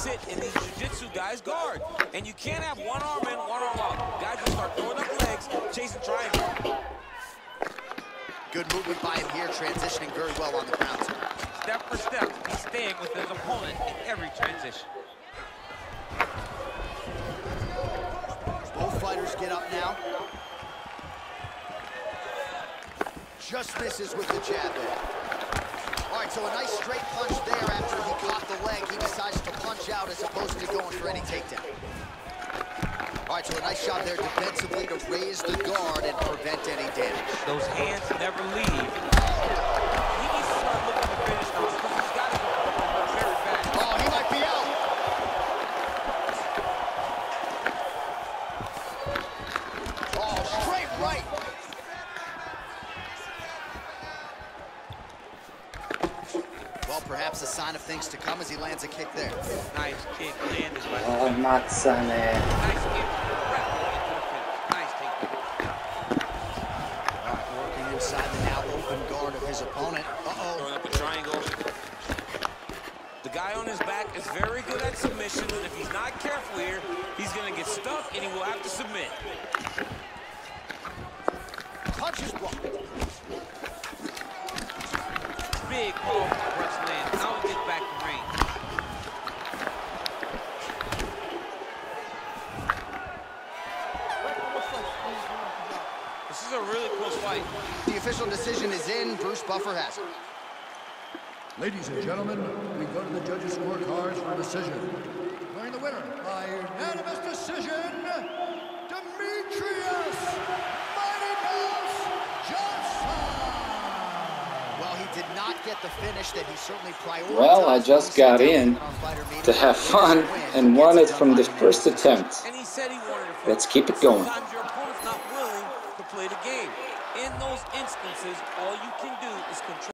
sit in these jiu-jitsu guys' guard. And you can't have one arm in, one arm out. Guys will start throwing up legs, chasing triangle. Good movement by him here, transitioning very well on the ground. Step for step, he's staying with his opponent in every transition. Both fighters get up now. Just misses with the jab there. All right, so a nice straight punch there after he caught the out as opposed to going for any takedown. All right, so a nice shot there defensively to raise the guard and prevent any damage. Those hands never leave. He needs to start looking to finish now because he's got to go very fast. Oh, he might be out. Oh, straight right. Well, perhaps a sign of things to come as he lands a kick there. Nice kick landed by Oh, Mazzane. Nice kick. Right into the finish. Nice takedown. All right, working inside the now open guard of his opponent. Uh-oh. Throwing up a triangle. The guy on his back is very good at submission, and if he's not careful here, he's going to get stuck, and he will have to submit. Punch Punches blocked. Big, powerful press land. Now he gets back to range. This is a really close fight. The official decision is in. Bruce Buffer has it. Ladies and gentlemen, we go to the judges' scorecards for decision. Declaring the winner by unanimous decision, Demetrious Mighty Mouse Johnson. Well, he did not get the finish that he certainly prioritized. Well, I just got in on Fighter Media. to have fun and won it from the first attempt. And he said he wanted it. Let's keep it going. Play the game. In those instances, all you can do is control.